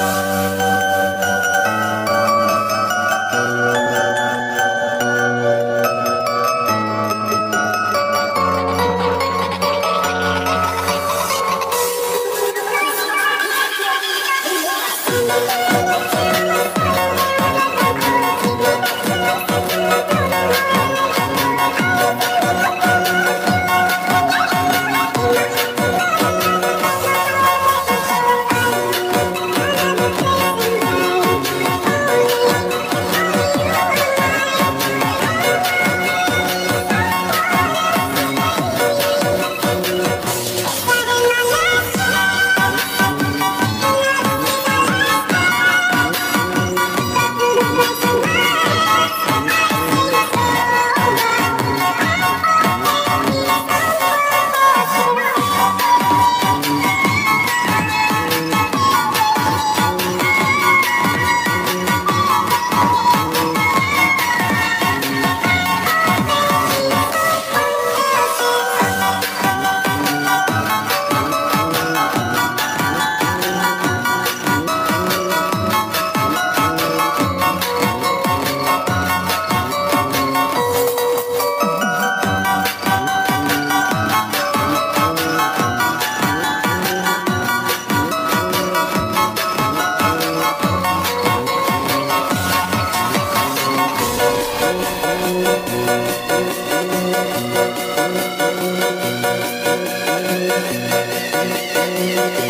Bye. Thank you.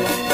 Bye.